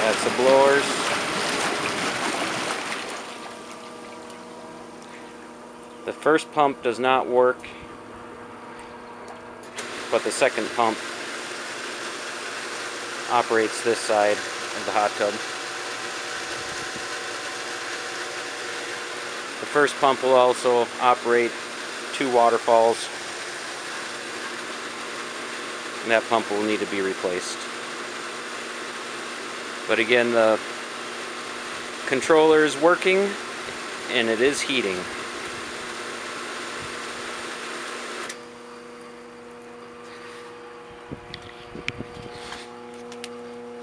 That's the blowers. The first pump does not work, but the second pump operates this side of the hot tub. The first pump will also operate two waterfalls, and that pump will need to be replaced. But again, the controller is working and it is heating.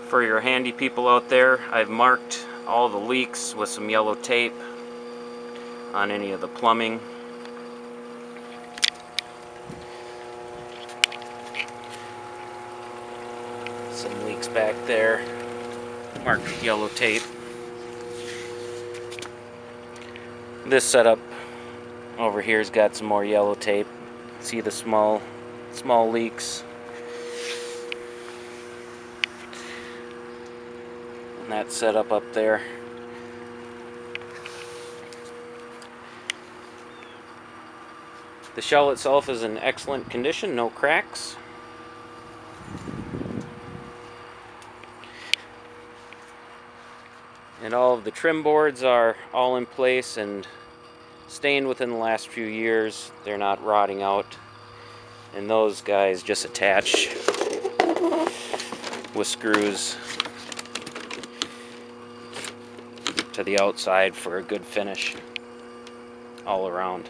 For your handy people out there, I've marked all the leaks with some yellow tape on any of the plumbing. Some leaks back there marked with yellow tape. This setup over here's got some more yellow tape. See the small small leaks. And that setup up there. The shell itself is in excellent condition, no cracks. and all of the trim boards are all in place and stained within the last few years. They're not rotting out. And those guys just attach with screws to the outside for a good finish all around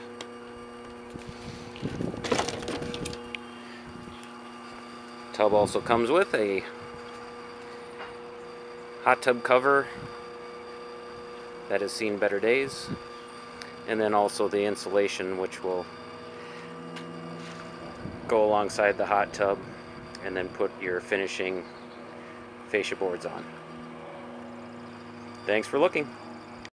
tub also comes with a hot tub cover that has seen better days and then also the insulation which will go alongside the hot tub and then put your finishing fascia boards on. Thanks for looking.